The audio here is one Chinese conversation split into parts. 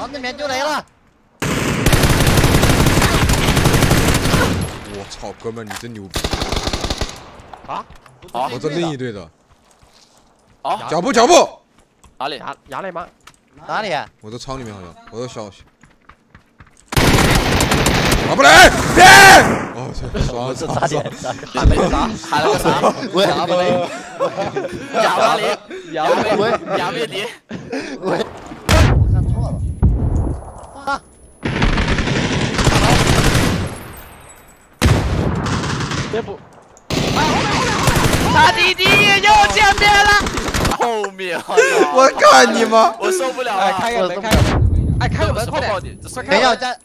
房子里面丢雷了！我操，哥们你真牛逼！啊？我这另一队的。啊？脚步脚步！哪里？压压雷吗？哪里？我在仓里面好像，我在小。打不雷！别！哦，我这差点，喊了个啥？喊了个啥？喂打不雷！亚巴雷！亚贝亚贝迪！我我看错了。啊！别补！他弟弟又见面了！后面，我看你吗？我受不了了！开个门，开个门！哎，开个门，快点！等一下，加。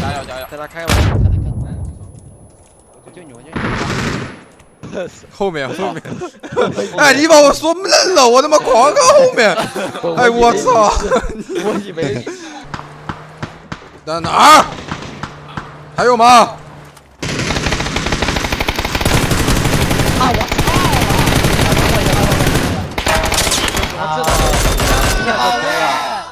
加油加油！给他开门。我救你，我救你。后面后面。哎，你把我说愣了，我他妈狂看后面。哎，我操！我以为。在哪儿？还有吗？啊！我操！我知道了。你好累啊！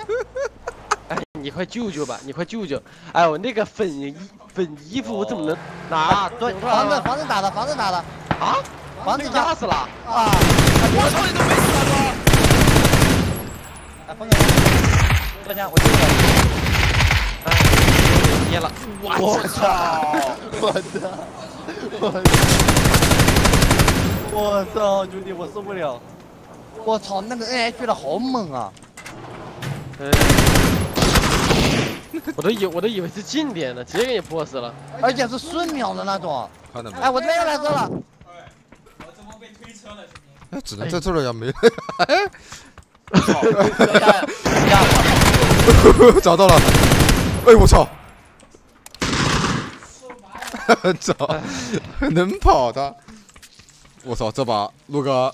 哎，你快救救吧！你快救救！哎呦，那个粉衣粉衣服我怎么能拿？对，房子房子打的，房子打的。啊？房子压死了！啊！我操，你都没死啊！哎，风哥，大家，我救你。了！我操！我操！我我操！兄弟，我受不了！我操，那个 N H 的好猛啊！嗯，我都以我都以为是近点的，直接给你破死了，而且是瞬秒的那种。看到没？哎，我这边又来车了。我怎么被推车了？哎，只能在这了呀，没。找到了！哎，我操！操，能跑的！我操，这把陆哥。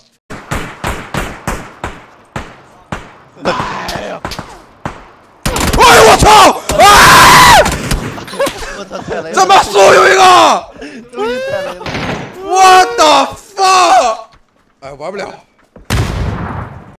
哎呀！哎呦我操！啊！我操，踩雷了！怎么输有一个？我的 fuck！哎，玩不了。